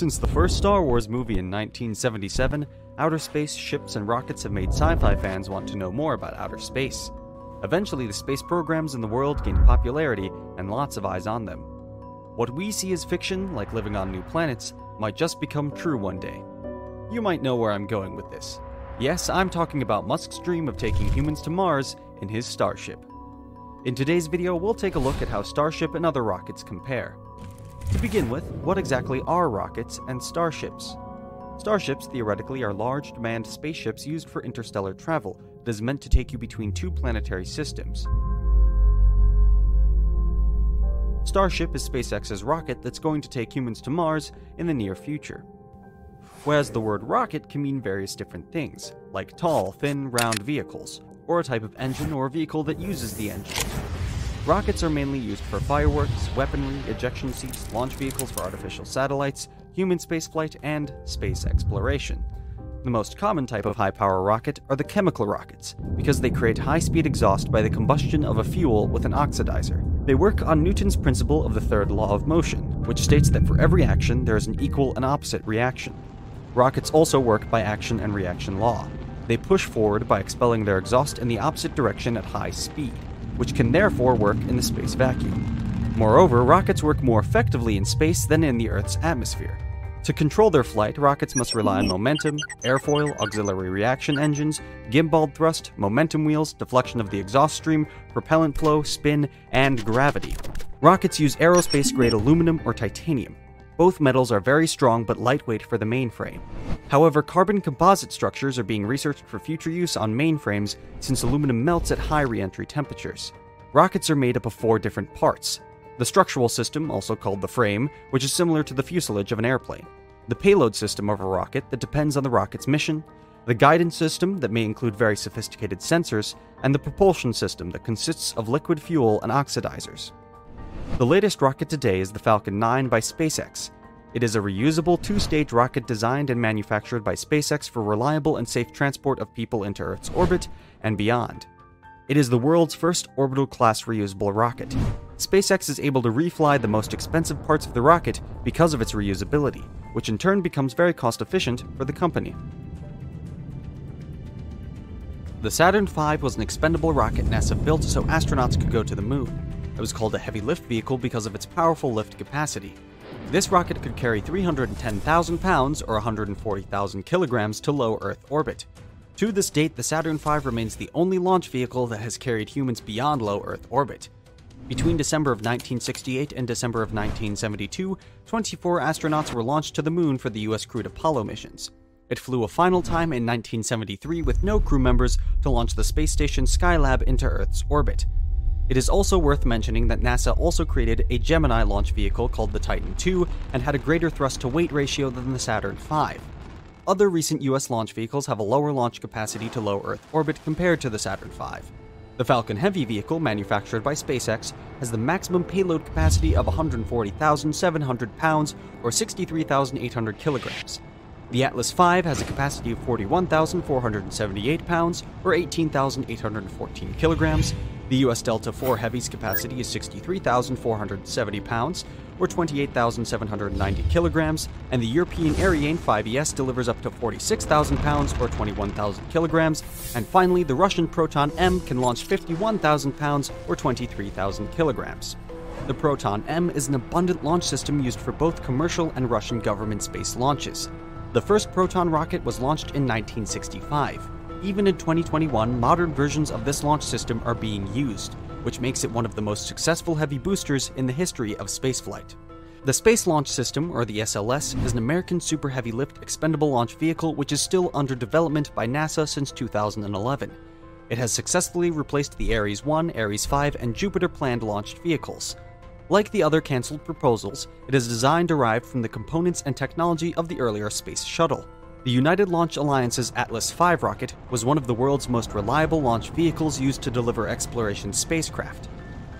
Since the first Star Wars movie in 1977, outer space ships and rockets have made sci fi fans want to know more about outer space. Eventually, the space programs in the world gained popularity and lots of eyes on them. What we see as fiction, like living on new planets, might just become true one day. You might know where I'm going with this. Yes, I'm talking about Musk's dream of taking humans to Mars in his Starship. In today's video, we'll take a look at how Starship and other rockets compare. To begin with, what exactly are rockets and starships? Starships theoretically are large manned spaceships used for interstellar travel that is meant to take you between two planetary systems. Starship is SpaceX's rocket that's going to take humans to Mars in the near future. Whereas the word rocket can mean various different things, like tall, thin, round vehicles, or a type of engine or vehicle that uses the engine. Rockets are mainly used for fireworks, weaponry, ejection seats, launch vehicles for artificial satellites, human spaceflight, and space exploration. The most common type of high power rocket are the chemical rockets, because they create high speed exhaust by the combustion of a fuel with an oxidizer. They work on Newton's principle of the third law of motion, which states that for every action there is an equal and opposite reaction. Rockets also work by action and reaction law. They push forward by expelling their exhaust in the opposite direction at high speed which can therefore work in the space vacuum. Moreover, rockets work more effectively in space than in the Earth's atmosphere. To control their flight, rockets must rely on momentum, airfoil, auxiliary reaction engines, gimbal thrust, momentum wheels, deflection of the exhaust stream, propellant flow, spin, and gravity. Rockets use aerospace grade aluminum or titanium, both metals are very strong but lightweight for the mainframe. However, carbon composite structures are being researched for future use on mainframes since aluminum melts at high reentry temperatures. Rockets are made up of four different parts the structural system, also called the frame, which is similar to the fuselage of an airplane, the payload system of a rocket that depends on the rocket's mission, the guidance system that may include very sophisticated sensors, and the propulsion system that consists of liquid fuel and oxidizers. The latest rocket today is the Falcon 9 by SpaceX. It is a reusable two stage rocket designed and manufactured by SpaceX for reliable and safe transport of people into Earth's orbit and beyond. It is the world's first orbital class reusable rocket. SpaceX is able to refly the most expensive parts of the rocket because of its reusability, which in turn becomes very cost efficient for the company. The Saturn V was an expendable rocket NASA built so astronauts could go to the moon. It was called a heavy lift vehicle because of its powerful lift capacity. This rocket could carry 310,000 pounds or 140,000 kilograms to low Earth orbit. To this date, the Saturn V remains the only launch vehicle that has carried humans beyond low Earth orbit. Between December of 1968 and December of 1972, 24 astronauts were launched to the moon for the US crewed Apollo missions. It flew a final time in 1973 with no crew members to launch the space station Skylab into Earth's orbit. It is also worth mentioning that NASA also created a Gemini launch vehicle called the Titan II and had a greater thrust to weight ratio than the Saturn V. Other recent US launch vehicles have a lower launch capacity to low Earth orbit compared to the Saturn V. The Falcon Heavy vehicle, manufactured by SpaceX, has the maximum payload capacity of 140,700 pounds or 63,800 kilograms. The Atlas V has a capacity of 41,478 pounds or 18,814 kilograms, the US Delta IV Heavy's capacity is 63,470 pounds, or 28,790 kilograms, and the European Ariane 5ES delivers up to 46,000 pounds, or 21,000 kilograms, and finally, the Russian Proton M can launch 51,000 pounds, or 23,000 kilograms. The Proton M is an abundant launch system used for both commercial and Russian government space launches. The first Proton rocket was launched in 1965 even in 2021, modern versions of this launch system are being used, which makes it one of the most successful heavy boosters in the history of spaceflight. The Space Launch System, or the SLS, is an American Super Heavy Lift expendable launch vehicle which is still under development by NASA since 2011. It has successfully replaced the Ares 1, Ares 5, and Jupiter planned launched vehicles. Like the other cancelled proposals, it is designed derived from the components and technology of the earlier Space Shuttle. The United Launch Alliance's Atlas V rocket was one of the world's most reliable launch vehicles used to deliver exploration spacecraft.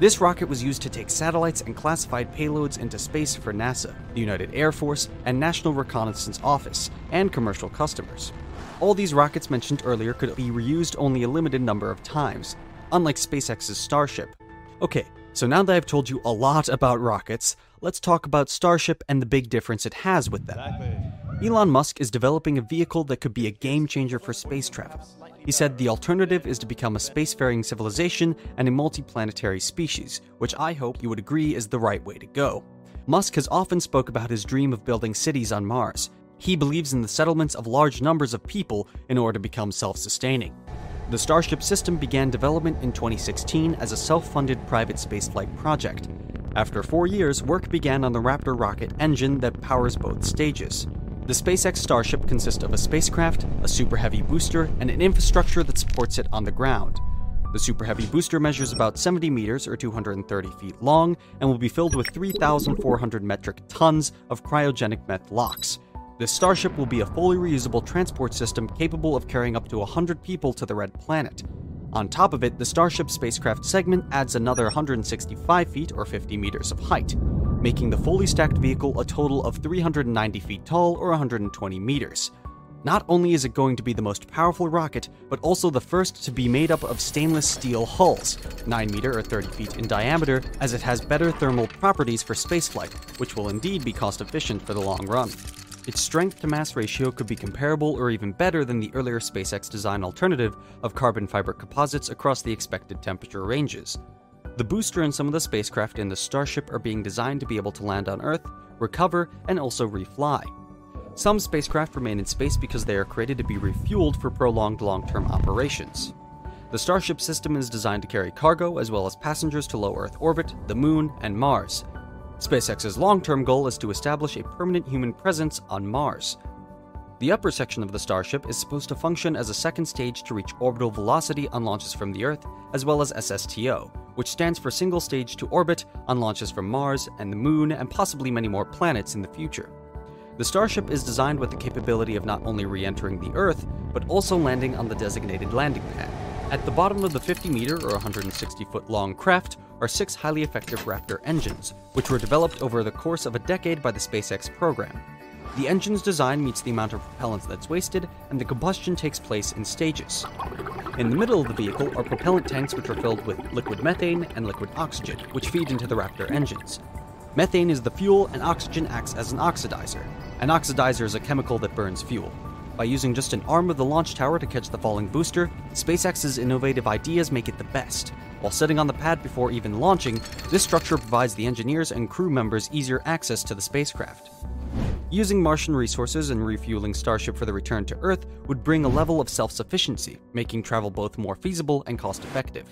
This rocket was used to take satellites and classified payloads into space for NASA, the United Air Force, and National Reconnaissance Office, and commercial customers. All these rockets mentioned earlier could be reused only a limited number of times, unlike SpaceX's Starship. Okay, so now that I've told you a lot about rockets, let's talk about Starship and the big difference it has with them. Elon Musk is developing a vehicle that could be a game changer for space travel. He said the alternative is to become a spacefaring civilization and a multiplanetary species, which I hope you would agree is the right way to go. Musk has often spoke about his dream of building cities on Mars. He believes in the settlements of large numbers of people in order to become self-sustaining. The Starship system began development in 2016 as a self-funded private spaceflight project. After four years, work began on the Raptor rocket engine that powers both stages. The SpaceX Starship consists of a spacecraft, a Super Heavy booster, and an infrastructure that supports it on the ground. The Super Heavy booster measures about 70 meters or 230 feet long and will be filled with 3,400 metric tons of cryogenic methalox. This Starship will be a fully reusable transport system capable of carrying up to 100 people to the Red Planet. On top of it, the Starship spacecraft segment adds another 165 feet or 50 meters of height, making the fully stacked vehicle a total of 390 feet tall or 120 meters. Not only is it going to be the most powerful rocket, but also the first to be made up of stainless steel hulls, 9 meter or 30 feet in diameter, as it has better thermal properties for spaceflight, which will indeed be cost efficient for the long run. Its strength to mass ratio could be comparable or even better than the earlier SpaceX design alternative of carbon fiber composites across the expected temperature ranges. The booster and some of the spacecraft in the Starship are being designed to be able to land on Earth, recover, and also refly. Some spacecraft remain in space because they are created to be refueled for prolonged long term operations. The Starship system is designed to carry cargo as well as passengers to low Earth orbit, the Moon, and Mars, SpaceX's long term goal is to establish a permanent human presence on Mars. The upper section of the Starship is supposed to function as a second stage to reach orbital velocity on launches from the Earth, as well as SSTO, which stands for single stage to orbit on launches from Mars and the Moon and possibly many more planets in the future. The Starship is designed with the capability of not only re entering the Earth, but also landing on the designated landing pad. At the bottom of the 50 meter or 160 foot long craft are six highly effective Raptor engines, which were developed over the course of a decade by the SpaceX program. The engine's design meets the amount of propellant that's wasted, and the combustion takes place in stages. In the middle of the vehicle are propellant tanks which are filled with liquid methane and liquid oxygen, which feed into the Raptor engines. Methane is the fuel, and oxygen acts as an oxidizer. An oxidizer is a chemical that burns fuel. By using just an arm of the launch tower to catch the falling booster, SpaceX's innovative ideas make it the best. While sitting on the pad before even launching, this structure provides the engineers and crew members easier access to the spacecraft. Using Martian resources and refueling Starship for the return to Earth would bring a level of self sufficiency, making travel both more feasible and cost effective.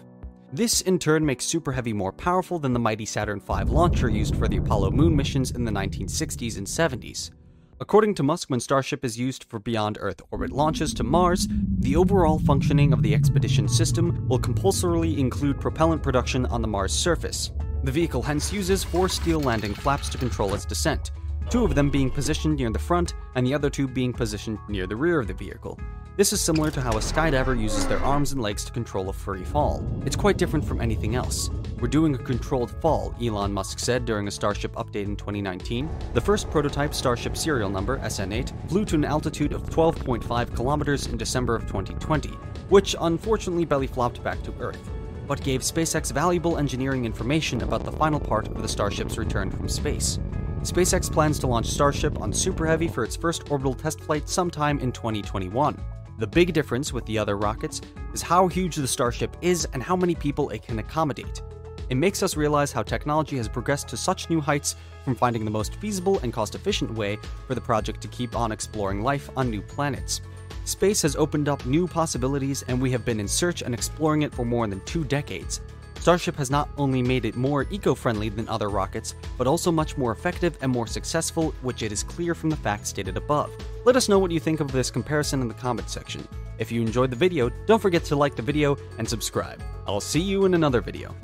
This in turn makes Super Heavy more powerful than the mighty Saturn V launcher used for the Apollo moon missions in the 1960s and 70s. According to Musk, when Starship is used for beyond Earth orbit launches to Mars, the overall functioning of the expedition system will compulsorily include propellant production on the Mars surface. The vehicle hence uses four steel landing flaps to control its descent, two of them being positioned near the front and the other two being positioned near the rear of the vehicle. This is similar to how a skydiver uses their arms and legs to control a free fall. It's quite different from anything else. We're doing a controlled fall, Elon Musk said during a Starship update in 2019. The first prototype Starship serial number, SN8, flew to an altitude of 12.5 kilometers in December of 2020, which unfortunately belly flopped back to Earth, but gave SpaceX valuable engineering information about the final part of the Starship's return from space. SpaceX plans to launch Starship on Super Heavy for its first orbital test flight sometime in 2021. The big difference with the other rockets is how huge the Starship is and how many people it can accommodate. It makes us realize how technology has progressed to such new heights from finding the most feasible and cost efficient way for the project to keep on exploring life on new planets. Space has opened up new possibilities, and we have been in search and exploring it for more than two decades. Starship has not only made it more eco friendly than other rockets, but also much more effective and more successful, which it is clear from the facts stated above. Let us know what you think of this comparison in the comment section. If you enjoyed the video, don't forget to like the video and subscribe. I'll see you in another video.